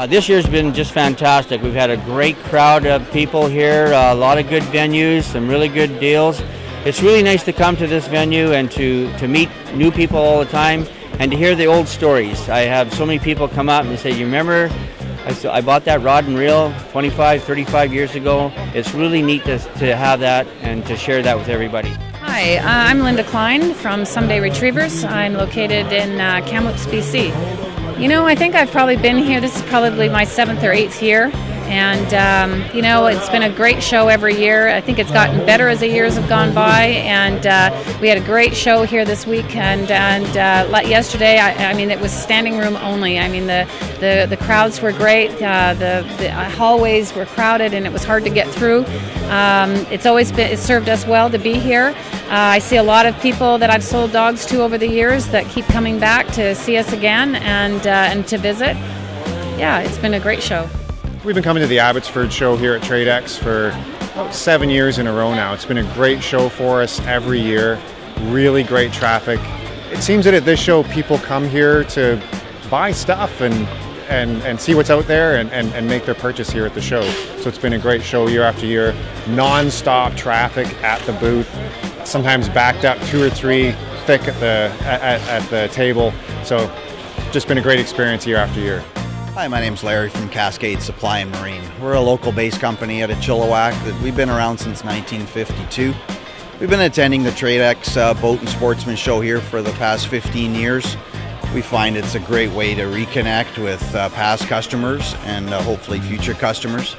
Uh, this year's been just fantastic. We've had a great crowd of people here, uh, a lot of good venues, some really good deals. It's really nice to come to this venue and to, to meet new people all the time and to hear the old stories. I have so many people come up and say, You remember I, I bought that rod and reel 25, 35 years ago. It's really neat to, to have that and to share that with everybody. Hi, uh, I'm Linda Klein from Someday Retrievers. I'm located in uh, Kamloops, BC. You know, I think I've probably been here, this is probably my seventh or eighth year. And, um, you know, it's been a great show every year. I think it's gotten better as the years have gone by. And uh, we had a great show here this week. And, and uh, yesterday, I, I, mean, it was standing room only. I mean, the, the, the crowds were great. Uh, the, the hallways were crowded and it was hard to get through. Um, it's always been, it served us well to be here. Uh, I see a lot of people that I've sold dogs to over the years that keep coming back to see us again and, uh, and to visit. Yeah, it's been a great show. We've been coming to the Abbotsford show here at TradeX for about seven years in a row now. It's been a great show for us every year, really great traffic. It seems that at this show, people come here to buy stuff and and, and see what's out there and, and, and make their purchase here at the show. So it's been a great show year after year. Non-stop traffic at the booth, sometimes backed up two or three thick at the at, at the table. So just been a great experience year after year. Hi, my name's Larry from Cascade Supply and Marine. We're a local based company out of Chilliwack that we've been around since 1952. We've been attending the TradeX uh, Boat and Sportsman Show here for the past 15 years. We find it's a great way to reconnect with uh, past customers and uh, hopefully future customers.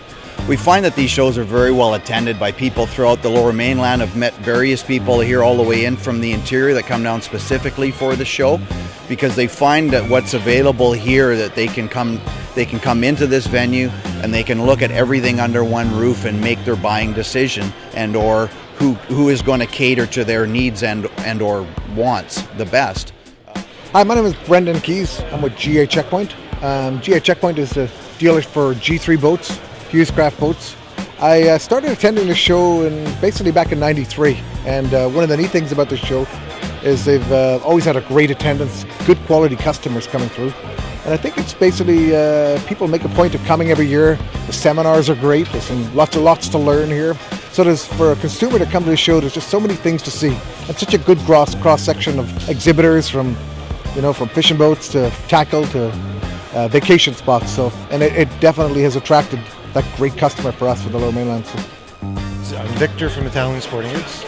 We find that these shows are very well attended by people throughout the lower mainland. I've met various people here all the way in from the interior that come down specifically for the show because they find that what's available here that they can come they can come into this venue and they can look at everything under one roof and make their buying decision and or who who is going to cater to their needs and and or wants the best. Hi, my name is Brendan Keys. I'm with GA Checkpoint. Um, GA Checkpoint is a dealer for G3 boats, Hewescraft boats. I uh, started attending the show in basically back in '93, and uh, one of the neat things about the show is they've uh, always had a great attendance, good quality customers coming through. And I think it's basically uh, people make a point of coming every year. The seminars are great. There's some lots of lots to learn here. So there's for a consumer to come to the show. There's just so many things to see, and such a good cross cross section of exhibitors from, you know, from fishing boats to tackle to uh, vacation spots. So and it, it, definitely has attracted that great customer for us for the Lower Mainland. So. I'm Victor from Italian Sporting Goods.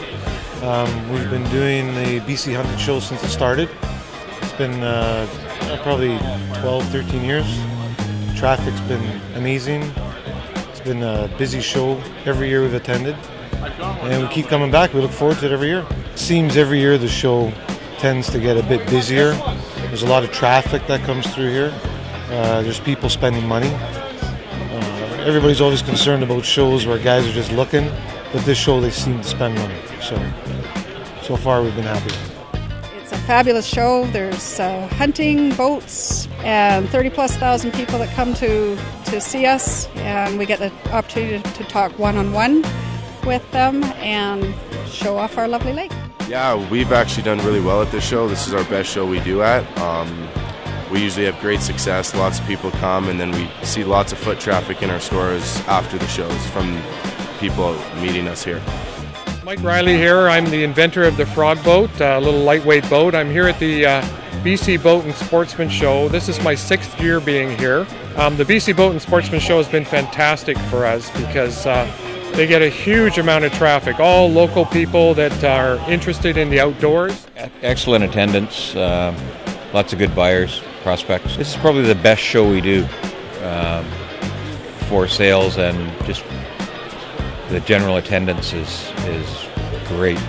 Um, we've been doing the BC Hunting Show since it started. It's been uh, probably 12, 13 years. Traffic's been amazing. It's been a busy show every year we've attended. And we keep coming back. We look forward to it every year. It seems every year the show tends to get a bit busier. There's a lot of traffic that comes through here. Uh, there's people spending money. Everybody's always concerned about shows where guys are just looking, but this show they seem to spend money. So, so far we've been happy. It's a fabulous show. There's uh, hunting, boats, and 30 plus thousand people that come to, to see us, and we get the opportunity to talk one on one with them and show off our lovely lake. Yeah, we've actually done really well at this show. This is our best show we do at. Um, we usually have great success. Lots of people come, and then we see lots of foot traffic in our stores after the shows from people meeting us here. Mike Riley here. I'm the inventor of the Frog Boat, a little lightweight boat. I'm here at the uh, BC Boat and Sportsman Show. This is my sixth year being here. Um, the BC Boat and Sportsman Show has been fantastic for us because uh, they get a huge amount of traffic. All local people that are interested in the outdoors. Excellent attendance, uh, lots of good buyers, prospects. This is probably the best show we do um, for sales and just the general attendance is is great.